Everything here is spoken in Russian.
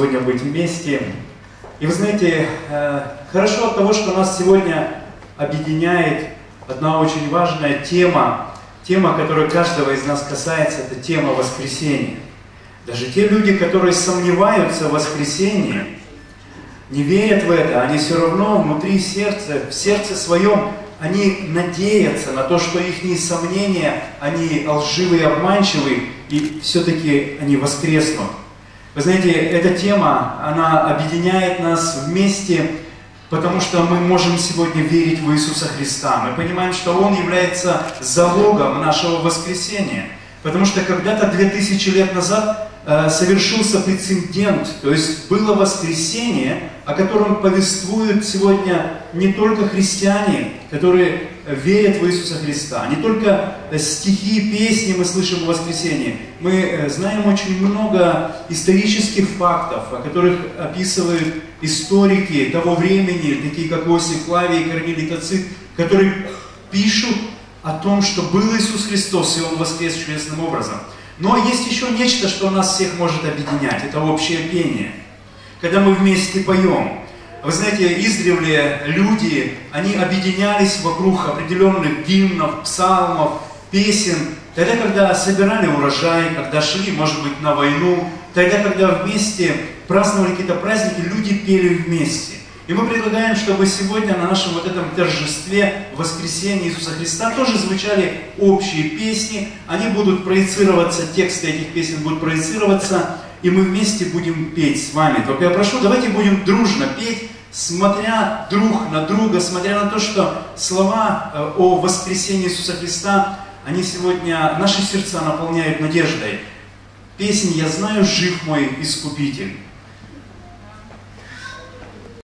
сегодня быть вместе. И вы знаете, э, хорошо от того, что нас сегодня объединяет одна очень важная тема, тема, которая каждого из нас касается, это тема воскресения. Даже те люди, которые сомневаются в воскресении, не верят в это, они все равно внутри сердца, в сердце своем, они надеются на то, что их сомнения, они лживые, обманчивые, и все-таки они воскреснут. Вы знаете, эта тема, она объединяет нас вместе, потому что мы можем сегодня верить в Иисуса Христа. Мы понимаем, что Он является залогом нашего воскресения. Потому что когда-то, две тысячи лет назад, совершился прецедент, то есть было воскресение, о котором повествуют сегодня не только христиане, которые верят в Иисуса Христа, не только стихи, песни мы слышим в воскресении. Мы э, знаем очень много исторических фактов, о которых описывают историки того времени, такие как Иосиф Флавий и Корнилий Тацит, которые пишут о том, что был Иисус Христос, и Он воскрес чудесным образом. Но есть еще нечто, что нас всех может объединять. Это общее пение. Когда мы вместе поем. Вы знаете, издревле люди, они объединялись вокруг определенных гимнов, псалмов, песен. Тогда, когда собирали урожай, когда шли, может быть, на войну, тогда, когда вместе праздновали какие-то праздники, люди пели вместе. И мы предлагаем, чтобы сегодня на нашем вот этом торжестве воскресения Иисуса Христа тоже звучали общие песни. Они будут проецироваться, тексты этих песен будут проецироваться, и мы вместе будем петь с вами. Только я прошу, давайте будем дружно петь, смотря друг на друга, смотря на то, что слова э, о воскресении Иисуса Христа, они сегодня наши сердца наполняют надеждой. Песнь «Я знаю, жив мой Искупитель».